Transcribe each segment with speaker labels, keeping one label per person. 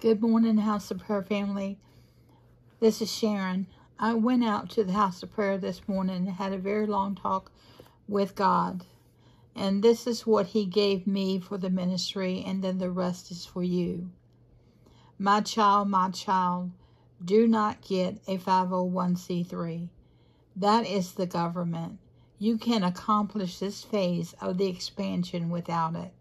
Speaker 1: Good morning, House of Prayer family. This is Sharon. I went out to the House of Prayer this morning and had a very long talk with God. And this is what He gave me for the ministry, and then the rest is for you. My child, my child, do not get a 501c3. That is the government. You can accomplish this phase of the expansion without it.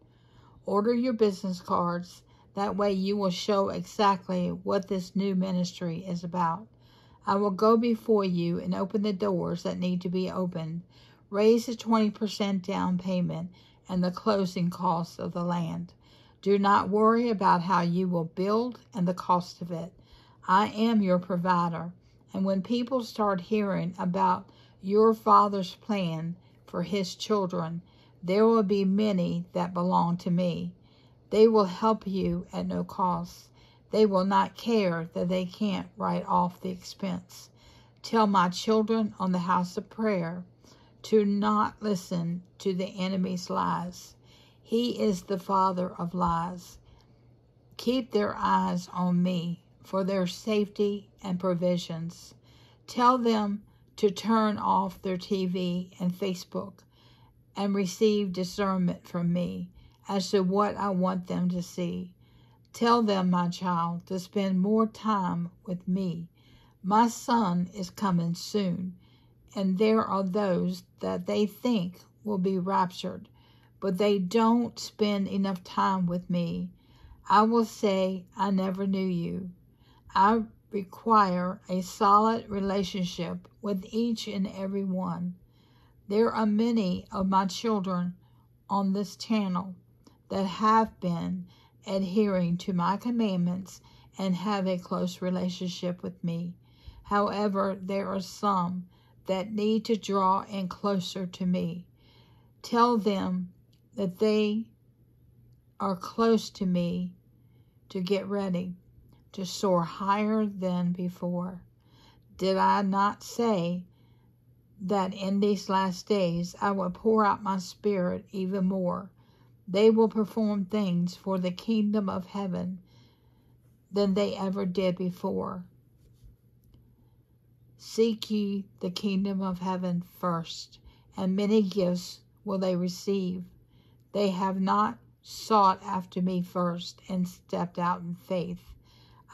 Speaker 1: Order your business cards that way you will show exactly what this new ministry is about. I will go before you and open the doors that need to be opened. Raise the 20% down payment and the closing costs of the land. Do not worry about how you will build and the cost of it. I am your provider. And when people start hearing about your Father's plan for His children, there will be many that belong to me. They will help you at no cost. They will not care that they can't write off the expense. Tell my children on the house of prayer to not listen to the enemy's lies. He is the father of lies. Keep their eyes on me for their safety and provisions. Tell them to turn off their TV and Facebook and receive discernment from me as to what I want them to see. Tell them, my child, to spend more time with me. My son is coming soon, and there are those that they think will be raptured, but they don't spend enough time with me. I will say, I never knew you. I require a solid relationship with each and every one. There are many of my children on this channel that have been adhering to my commandments and have a close relationship with me. However, there are some that need to draw in closer to me. Tell them that they are close to me to get ready to soar higher than before. Did I not say that in these last days I will pour out my spirit even more? They will perform things for the kingdom of heaven than they ever did before. Seek ye the kingdom of heaven first, and many gifts will they receive. They have not sought after me first and stepped out in faith.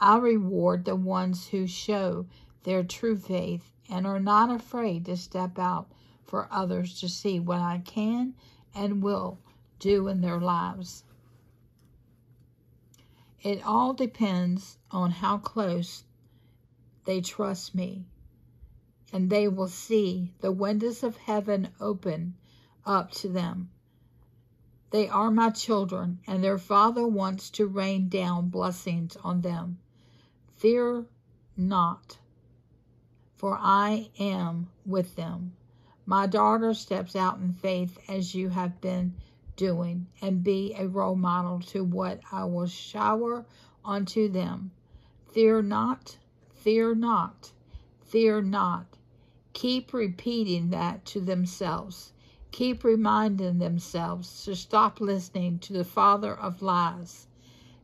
Speaker 1: I reward the ones who show their true faith and are not afraid to step out for others to see what I can and will do in their lives. It all depends on how close they trust me, and they will see the windows of heaven open up to them. They are my children, and their Father wants to rain down blessings on them. Fear not, for I am with them. My daughter steps out in faith as you have been doing and be a role model to what I will shower onto them. Fear not, fear not, fear not. Keep repeating that to themselves. Keep reminding themselves to stop listening to the father of lies.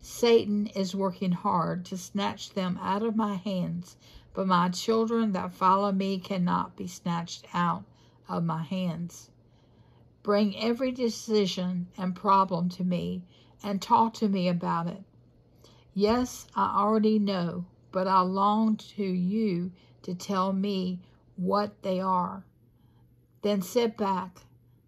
Speaker 1: Satan is working hard to snatch them out of my hands, but my children that follow me cannot be snatched out of my hands. Bring every decision and problem to me and talk to me about it. Yes, I already know, but I long to you to tell me what they are. Then sit back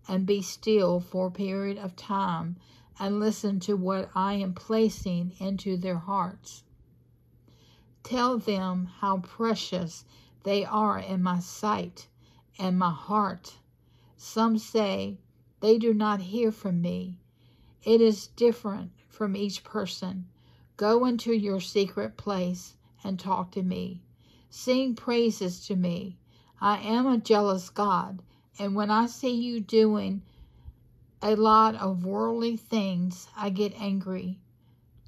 Speaker 1: and be still for a period of time and listen to what I am placing into their hearts. Tell them how precious they are in my sight and my heart. Some say they do not hear from me. It is different from each person. Go into your secret place and talk to me. Sing praises to me. I am a jealous God, and when I see you doing a lot of worldly things, I get angry.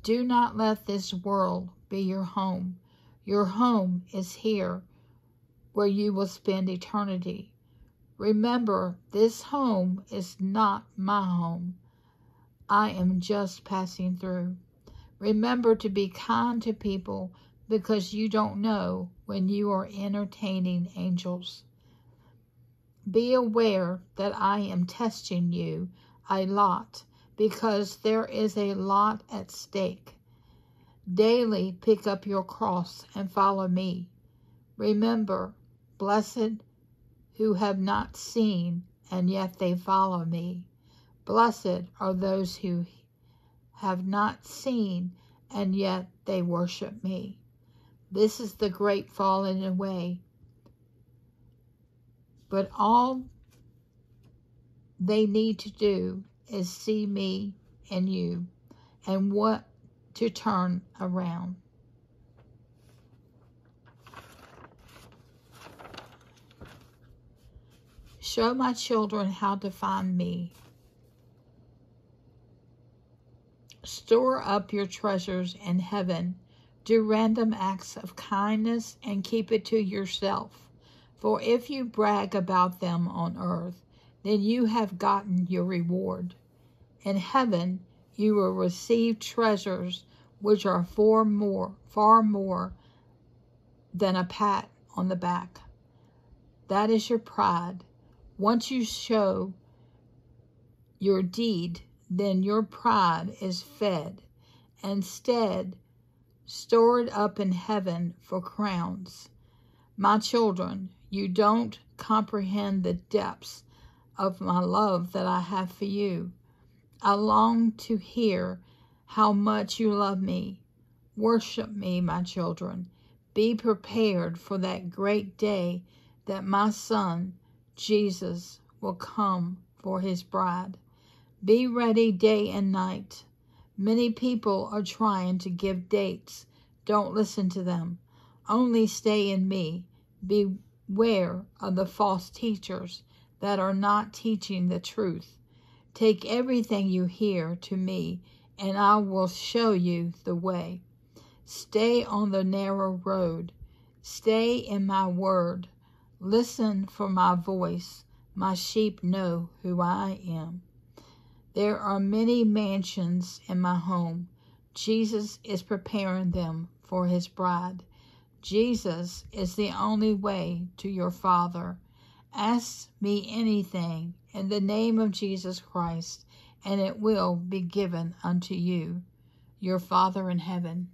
Speaker 1: Do not let this world be your home. Your home is here, where you will spend eternity. Remember, this home is not my home. I am just passing through. Remember to be kind to people because you don't know when you are entertaining angels. Be aware that I am testing you a lot because there is a lot at stake. Daily pick up your cross and follow me. Remember, blessed who have not seen and yet they follow me. Blessed are those who have not seen and yet they worship me. This is the great falling away. But all they need to do is see me and you and what to turn around. Show my children how to find me. Store up your treasures in heaven. Do random acts of kindness and keep it to yourself. For if you brag about them on earth, then you have gotten your reward. In heaven, you will receive treasures which are far more, far more than a pat on the back. That is your pride. Once you show your deed, then your pride is fed. Instead, stored up in heaven for crowns. My children, you don't comprehend the depths of my love that I have for you. I long to hear how much you love me. Worship me, my children. Be prepared for that great day that my Son, Jesus, will come for his bride. Be ready day and night. Many people are trying to give dates. Don't listen to them. Only stay in me. Beware of the false teachers that are not teaching the truth. Take everything you hear to me, and I will show you the way. Stay on the narrow road. Stay in my word. Listen for my voice. My sheep know who I am. There are many mansions in my home. Jesus is preparing them for his bride. Jesus is the only way to your Father. Ask me anything in the name of Jesus Christ, and it will be given unto you, your Father in heaven.